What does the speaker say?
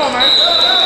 On, man.